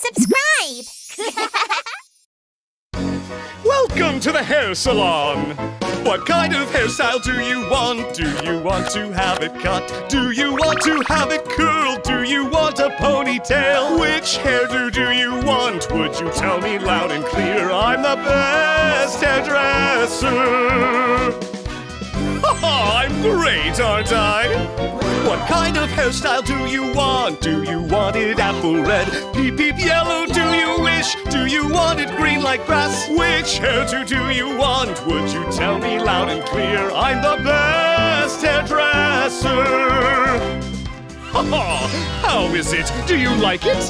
subscribe. Welcome to the hair salon. What kind of hairstyle do you want? Do you want to have it cut? Do you want to have it curled? Do you want a ponytail? Which hairdo do you want? Would you tell me loud and clear? I'm the best hairdresser. I'm great, aren't I? What kind of hairstyle do you want? Do you want it apple red? Peep peep yellow, do you wish? Do you want it green like grass? Which hairdo do you want? Would you tell me loud and clear? I'm the best hairdresser. How is it? Do you like it?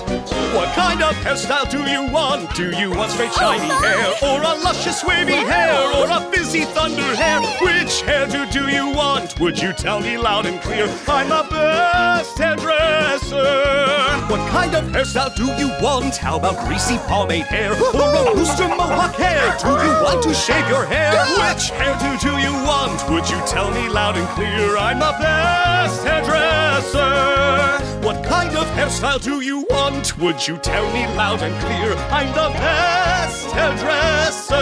What kind of hairstyle do you want? Do you want straight shiny oh, hair? Or a luscious wavy hair? Or a fizzy thunder hair? Which hairdo do you want? Would you tell me loud and clear? I'm the best hairdresser! What kind of hairstyle do you want? How about greasy pomade hair? Or a booster mohawk hair? Do you want to shave your hair? Which hairdo do you want? Would you tell me loud and clear? I'm the best hairdresser! hairstyle do you want? Would you tell me loud and clear? I'm the best hairdresser